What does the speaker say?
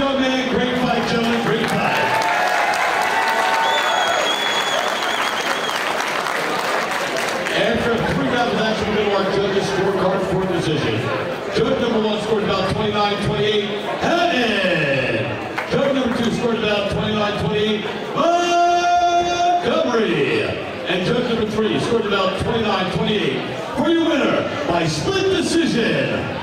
man. Great fight, gentlemen. Great fight. After three rounds of action, we're going to our judges' scorecard for decision. Judge number one scored about 29-28. Hatton! Judge number two scored about 29-28. Montgomery! And judge number three scored about 29-28. For your winner, by split decision,